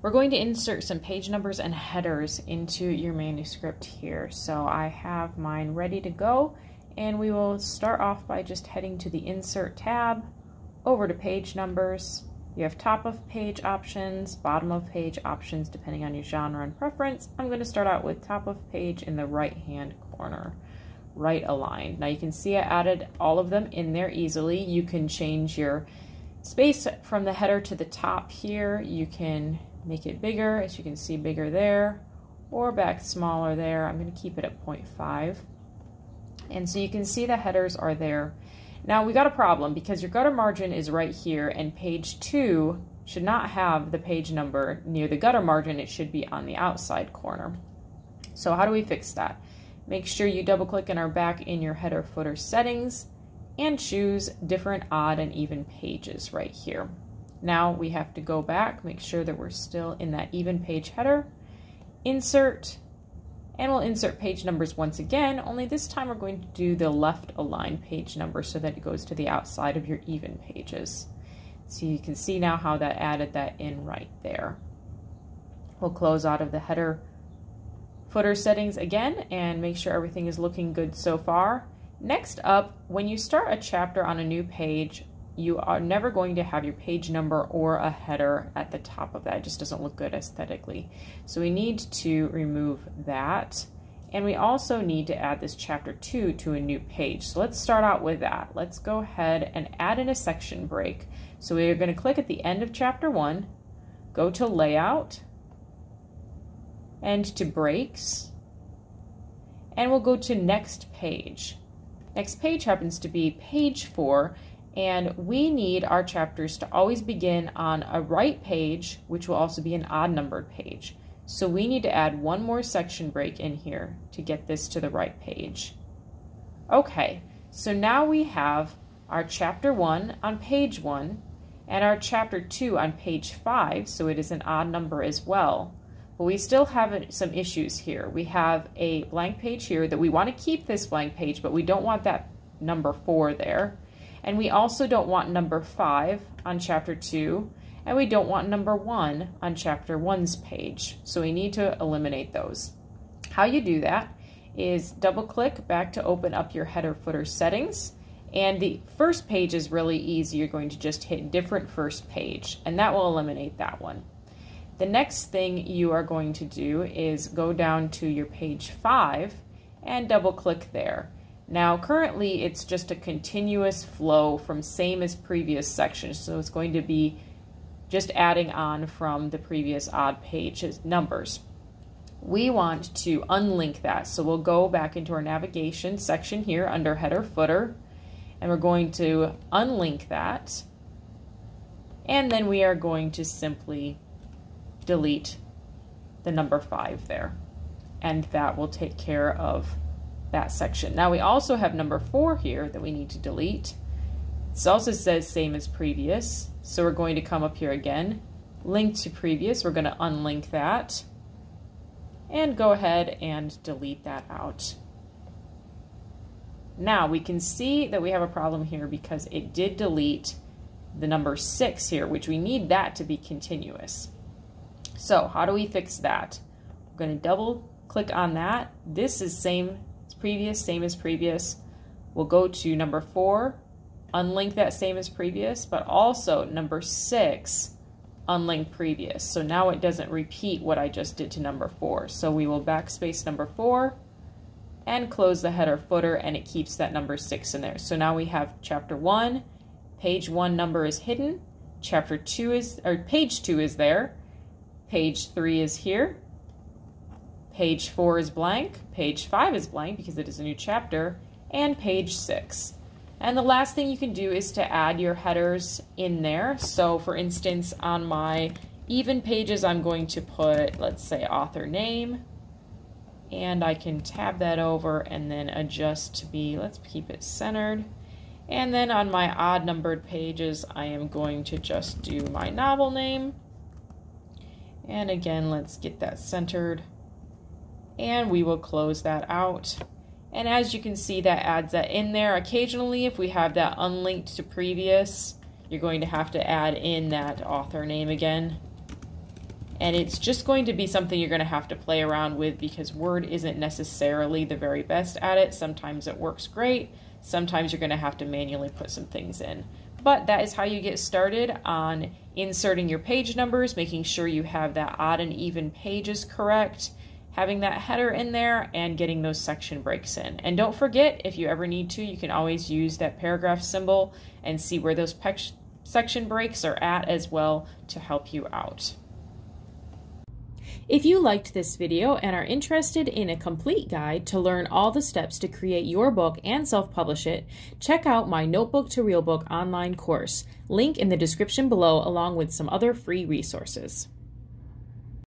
we're going to insert some page numbers and headers into your manuscript here. So I have mine ready to go and we will start off by just heading to the insert tab over to page numbers. You have top of page options, bottom of page options depending on your genre and preference. I'm going to start out with top of page in the right hand corner, right aligned. Now you can see I added all of them in there easily. You can change your space from the header to the top here. You can make it bigger, as you can see bigger there, or back smaller there. I'm going to keep it at 0.5. And so you can see the headers are there. Now we got a problem because your gutter margin is right here and page 2 should not have the page number near the gutter margin. It should be on the outside corner. So how do we fix that? Make sure you double click and are back in your header footer settings and choose different odd and even pages right here. Now we have to go back, make sure that we're still in that even page header, insert, and we'll insert page numbers once again, only this time we're going to do the left aligned page number so that it goes to the outside of your even pages. So you can see now how that added that in right there. We'll close out of the header footer settings again and make sure everything is looking good so far. Next up, when you start a chapter on a new page, you are never going to have your page number or a header at the top of that. It just doesn't look good aesthetically. So we need to remove that. And we also need to add this chapter 2 to a new page. So let's start out with that. Let's go ahead and add in a section break. So we're going to click at the end of chapter 1, go to layout, and to breaks, and we'll go to next page. Next page happens to be page 4, and we need our chapters to always begin on a right page, which will also be an odd numbered page. So we need to add one more section break in here to get this to the right page. Okay, so now we have our chapter 1 on page 1 and our chapter 2 on page 5, so it is an odd number as well. But we still have some issues here. We have a blank page here that we want to keep this blank page, but we don't want that number 4 there. And we also don't want number 5 on chapter 2, and we don't want number 1 on chapter 1's page. So we need to eliminate those. How you do that is double click back to open up your header footer settings. And the first page is really easy. You're going to just hit different first page, and that will eliminate that one. The next thing you are going to do is go down to your page 5 and double click there. Now currently it's just a continuous flow from same as previous sections, so it's going to be just adding on from the previous odd page numbers. We want to unlink that, so we'll go back into our navigation section here under header footer, and we're going to unlink that, and then we are going to simply delete the number 5 there, and that will take care of that section. Now we also have number four here that we need to delete. This also says same as previous. So we're going to come up here again, link to previous. We're going to unlink that and go ahead and delete that out. Now we can see that we have a problem here because it did delete the number six here, which we need that to be continuous. So how do we fix that? We're going to double click on that. This is same previous, same as previous. We'll go to number four, unlink that same as previous, but also number six, unlink previous. So now it doesn't repeat what I just did to number four. So we will backspace number four and close the header footer and it keeps that number six in there. So now we have chapter one, page one number is hidden, chapter two is, or page two is there, page three is here, Page 4 is blank, page 5 is blank because it is a new chapter, and page 6. And the last thing you can do is to add your headers in there. So for instance, on my even pages, I'm going to put, let's say, author name, and I can tab that over and then adjust to be, let's keep it centered. And then on my odd numbered pages, I am going to just do my novel name. And again, let's get that centered and we will close that out. And as you can see, that adds that in there. Occasionally, if we have that unlinked to previous, you're going to have to add in that author name again. And it's just going to be something you're going to have to play around with because Word isn't necessarily the very best at it. Sometimes it works great. Sometimes you're going to have to manually put some things in. But that is how you get started on inserting your page numbers, making sure you have that odd and even pages correct, having that header in there, and getting those section breaks in. And don't forget, if you ever need to, you can always use that paragraph symbol and see where those section breaks are at as well to help you out. If you liked this video and are interested in a complete guide to learn all the steps to create your book and self-publish it, check out my Notebook to Real Book online course, link in the description below along with some other free resources.